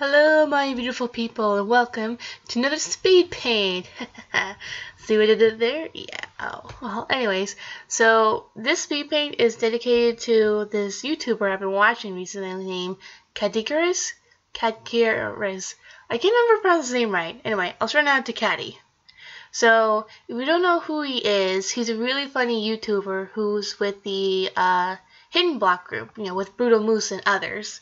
Hello my beautiful people and welcome to another speed paint. See what I did there? Yeah. Oh. Well, anyways, so this speed paint is dedicated to this YouTuber I've been watching recently named Cadikaris? Cadkiris. I can't remember pronounce his name right. Anyway, I'll turn out to Caddy. So, if you don't know who he is, he's a really funny YouTuber who's with the uh, HiddenBlock group, you know, with Brutal Moose and others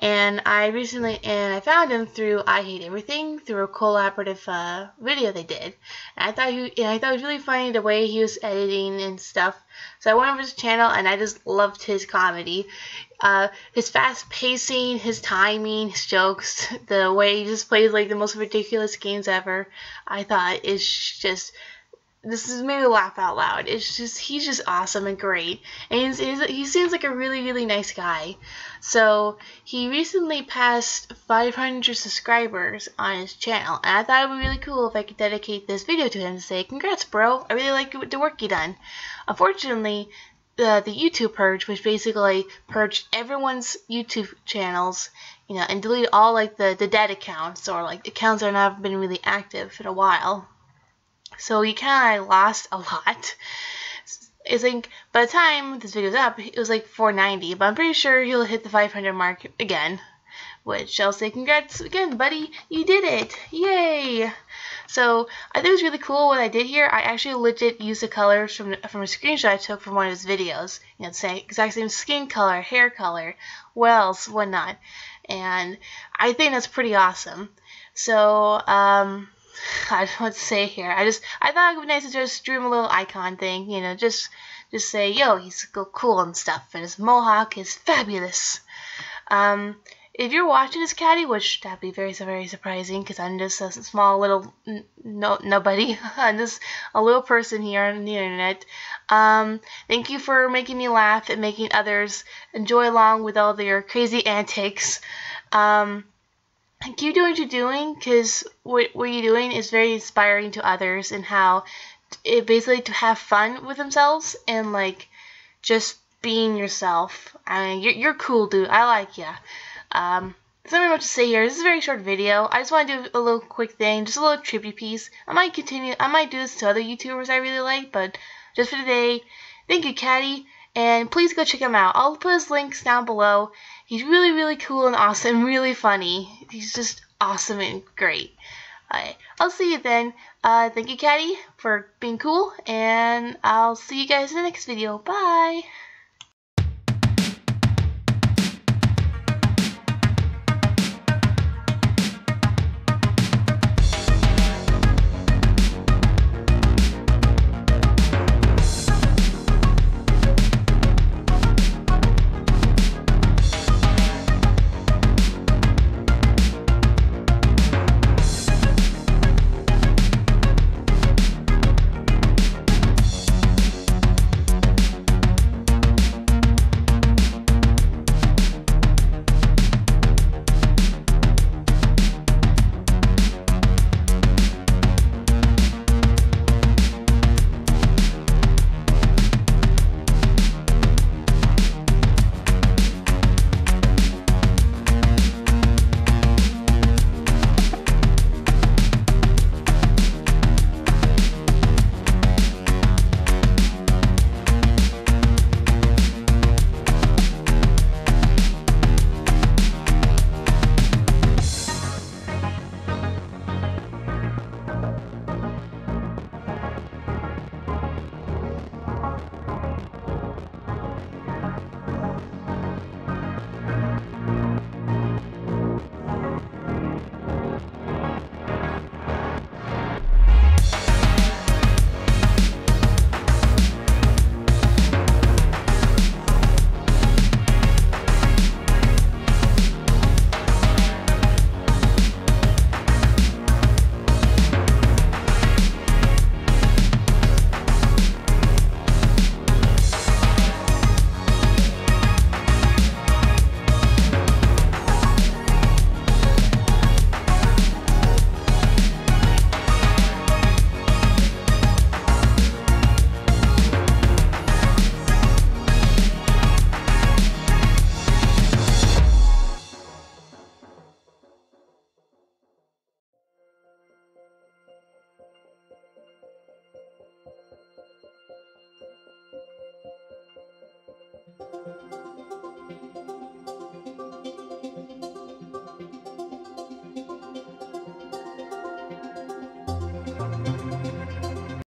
and I recently and I found him through I Hate Everything through a collaborative uh, video they did. And I thought he, I thought it was really funny the way he was editing and stuff. So I went over his channel and I just loved his comedy, uh, his fast pacing, his timing, his jokes, the way he just plays like the most ridiculous games ever. I thought it's just this is made me laugh out loud. It's just he's just awesome and great, and he's, he's, he seems like a really really nice guy. So he recently passed 500 subscribers on his channel, and I thought it would be really cool if I could dedicate this video to him to say, "Congrats, bro! I really like the work you done." Unfortunately, the the YouTube purge, which basically purged everyone's YouTube channels, you know, and deleted all like the the dead accounts or like accounts that have not been really active in a while so you kind of lost a lot. It's like by the time this video's up, it was like 490, but I'm pretty sure he'll hit the 500 mark again. Which I'll say congrats again, buddy, you did it! Yay! So I think it was really cool what I did here. I actually legit used the colors from from a screenshot I took from one of his videos. You know, same exact same skin color, hair color, wells, whatnot, and I think that's pretty awesome. So um, I don't know what to say here. I just I thought it would be nice to just dream a little icon thing, you know, just just say, yo, he's cool and stuff, and his mohawk is fabulous. Um, if you're watching this caddy, which that'd be very very surprising because I'm just a small little no nobody, I'm just a little person here on the internet. Um, thank you for making me laugh and making others enjoy along with all their crazy antics. Um, keep doing what you're doing because what, what you're doing is very inspiring to others and how it basically to have fun with themselves and like just being yourself. I mean, you're, you're cool, dude. I like ya. Um, there's not much to say here. This is a very short video. I just want to do a little quick thing, just a little tribute piece. I might continue. I might do this to other YouTubers I really like, but just for today, thank you, Caddy, and please go check him out. I'll put his links down below. He's really, really cool and awesome, really funny. He's just awesome and great. Alright, I'll see you then. Uh, thank you, Caddy, for being cool, and I'll see you guys in the next video. Bye!